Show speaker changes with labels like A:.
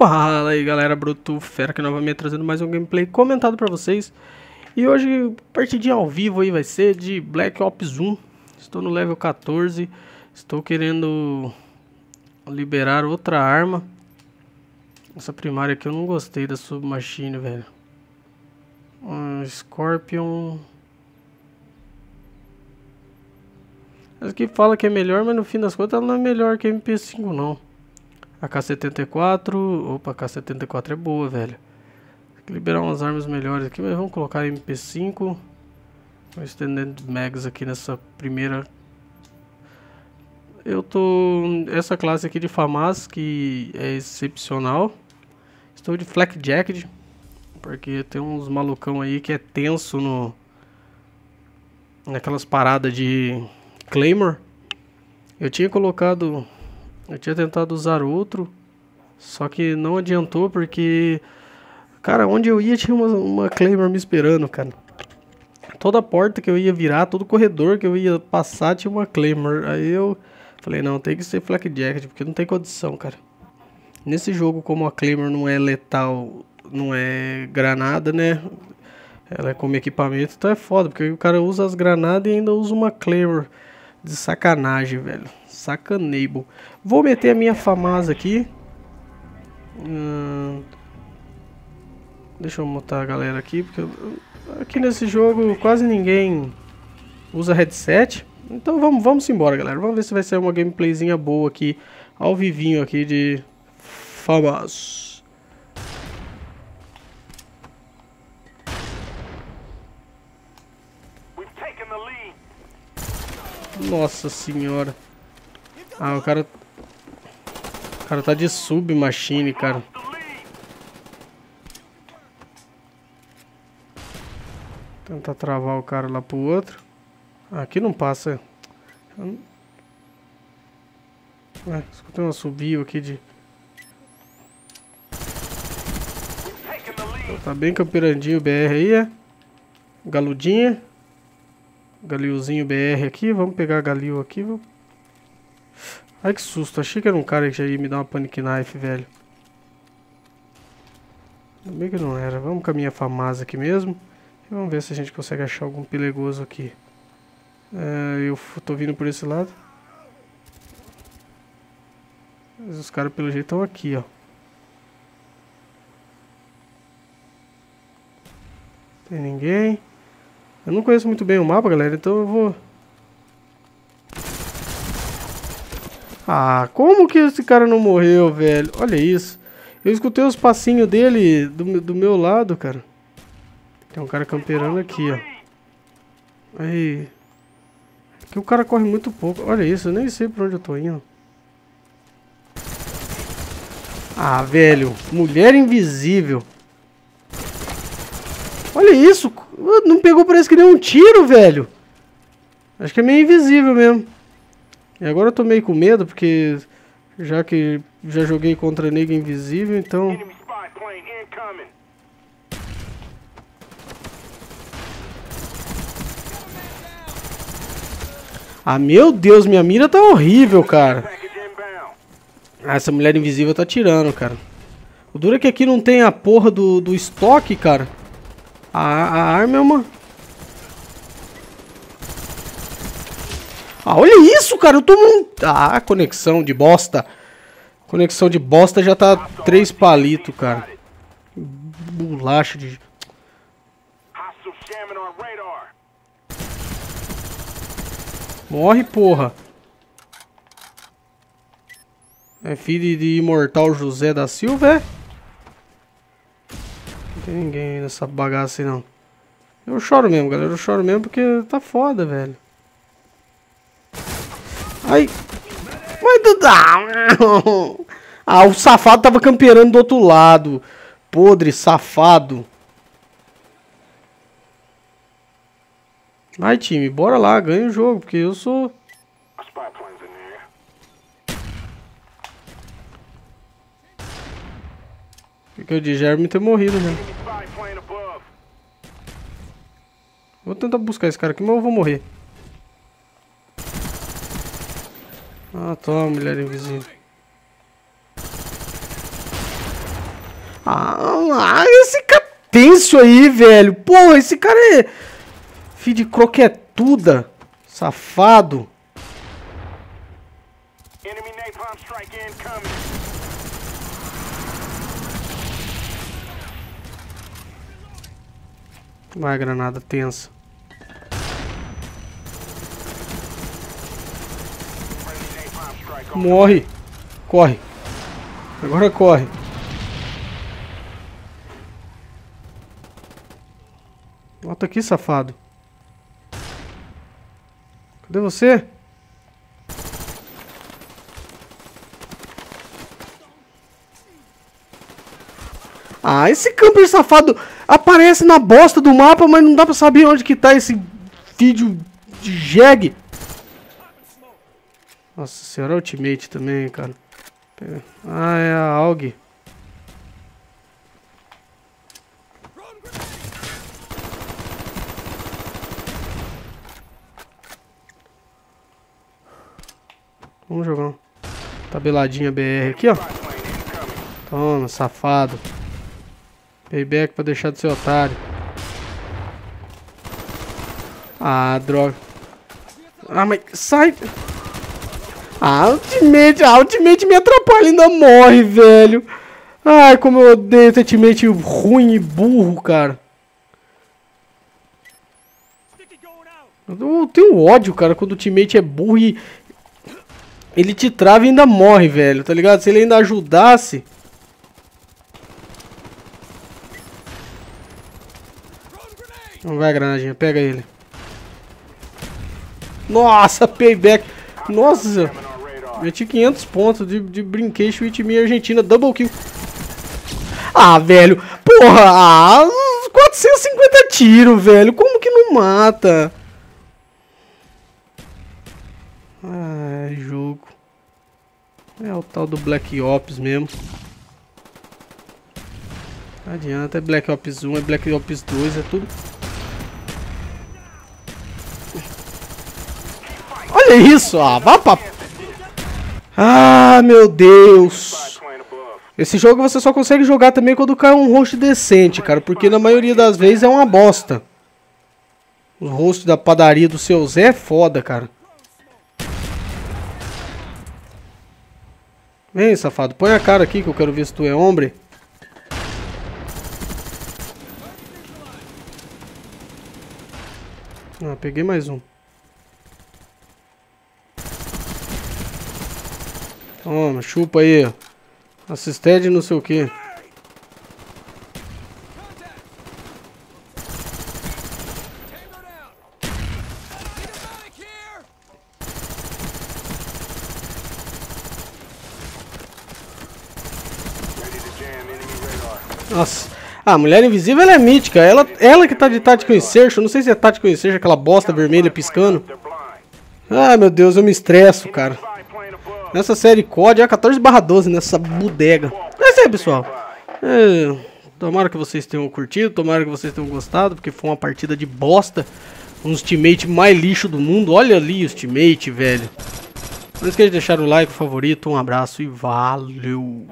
A: Fala aí galera, Bruto Fera aqui novamente trazendo mais um gameplay comentado pra vocês. E hoje, partidinha ao vivo aí vai ser de Black Ops 1 Estou no level 14 Estou querendo liberar outra arma. Essa primária aqui eu não gostei da Submachine, velho. Um Scorpion. Essa aqui fala que é melhor, mas no fim das contas ela não é melhor que a MP5 não a K74, opa, a K74 é boa, velho. Tem que liberar umas armas melhores aqui, mas vamos colocar MP5. Vou estendendo mags aqui nessa primeira. Eu tô essa classe aqui de FAMAS que é excepcional. Estou de Flak porque tem uns malucão aí que é tenso no naquelas paradas de Claymore. Eu tinha colocado eu tinha tentado usar outro, só que não adiantou porque, cara, onde eu ia tinha uma, uma Claymore me esperando, cara. Toda porta que eu ia virar, todo corredor que eu ia passar tinha uma Claymore. Aí eu falei, não, tem que ser Flak Jacket, porque não tem condição, cara. Nesse jogo, como a Claymore não é letal, não é granada, né? Ela é como equipamento, então é foda, porque o cara usa as granadas e ainda usa uma Claymore. De sacanagem, velho. Sacanable. Vou meter a minha famosa aqui. Hum, deixa eu montar a galera aqui, porque aqui nesse jogo quase ninguém usa headset. Então vamos, vamos embora, galera. Vamos ver se vai ser uma gameplayzinha boa aqui, ao vivinho aqui de famosos. Nossa senhora. Ah, o cara... O cara tá de submachine, cara. Tentar travar o cara lá pro outro. aqui não passa. Ué, escutei uma subio aqui de... Tá bem camperandinho o BR aí, é? Galudinha. Galilzinho BR aqui. Vamos pegar Galil aqui. Vamos... Ai que susto. Achei que era um cara que já ia me dar uma panic knife, velho. Ainda bem que não era. Vamos com a minha famosa aqui mesmo. E vamos ver se a gente consegue achar algum perigoso aqui. É, eu tô vindo por esse lado. Mas os caras pelo jeito estão aqui, ó. Tem ninguém. Eu não conheço muito bem o mapa, galera, então eu vou... Ah, como que esse cara não morreu, velho? Olha isso. Eu escutei os passinhos dele do, do meu lado, cara. Tem um cara camperando aqui, ó. Aí. Aqui o cara corre muito pouco. Olha isso, eu nem sei pra onde eu tô indo. Ah, velho. Mulher invisível. Olha isso. Não pegou, parece que nem um tiro, velho. Acho que é meio invisível mesmo. E agora eu tô meio com medo, porque... Já que já joguei contra nega invisível, então... Ah, meu Deus, minha mira tá horrível, cara. Ah, essa mulher invisível tá tirando, cara. O duro é que aqui não tem a porra do, do estoque, cara. A, a arma é uma... Ah, olha isso, cara. Eu tô um... Ah, conexão de bosta. Conexão de bosta já tá três palitos, cara. Bolacha de... Morre, porra. É filho de imortal José da Silva, é? Tem ninguém nessa bagaça aí, não. Eu choro mesmo, galera. Eu choro mesmo porque tá foda, velho. Ai. Mas Duda. Ah, o safado tava camperando do outro lado. Podre, safado. Vai, time. Bora lá. Ganha o jogo. Porque eu sou... Porque o de Jeremy ter morrido, né? Vou tentar buscar esse cara aqui, mas eu vou morrer. Ah, toma, mulher invisível. Ah, esse cara tenso aí, velho. Porra, esse cara é... Filho de croquetuda. Safado. Enemy napalm strike incoming. Vai, granada tensa. Morre. Corre. Agora corre. Volta aqui, safado. Cadê você? Ah, esse camper safado aparece na bosta do mapa, mas não dá pra saber onde que tá esse vídeo de jegue. Nossa senhora, ultimate também, cara. Ah, é a AUG. Vamos jogar uma tabeladinha BR aqui, ó. Toma, safado. Payback pra deixar de ser otário. Ah, droga. Ah, mas sai. Ah, Ultimate, ah, Ultimate me atrapalha, ainda morre, velho. Ai, como eu odeio esse Ultimate ruim e burro, cara. Eu tenho ódio, cara, quando o Ultimate é burro e ele te trava e ainda morre, velho, tá ligado? Se ele ainda ajudasse... Não vai, granadinha, pega ele. Nossa, payback. Nossa, meti 500 pontos de, de brinquedo with me Argentina, double kill. Ah, velho, porra, ah, 450 tiros, velho, como que não mata? Ah, jogo. É o tal do Black Ops mesmo. Não adianta, é Black Ops 1, é Black Ops 2, é tudo. Olha isso, ah, vá pra... Ah, meu Deus. Esse jogo você só consegue jogar também quando cai um host decente, cara. Porque na maioria das vezes é uma bosta. O host da padaria do seu Zé é foda, cara. Vem, safado. Põe a cara aqui que eu quero ver se tu é homem. Ah, peguei mais um. Toma, chupa aí. Assisted não sei o que. Nossa. Ah, Mulher Invisível ela é mítica. Ela, ela que tá de Tático Insertion. Não sei se é Tático Insertion, aquela bosta vermelha piscando. Ah, meu Deus, eu me estresso, cara. Nessa série COD é 14 barra 12, nessa bodega. É isso aí, pessoal. É, tomara que vocês tenham curtido, tomara que vocês tenham gostado, porque foi uma partida de bosta. Um dos teammates mais lixo do mundo. Olha ali os teammates, velho. Não esqueça de deixar o like, o favorito, um abraço e valeu.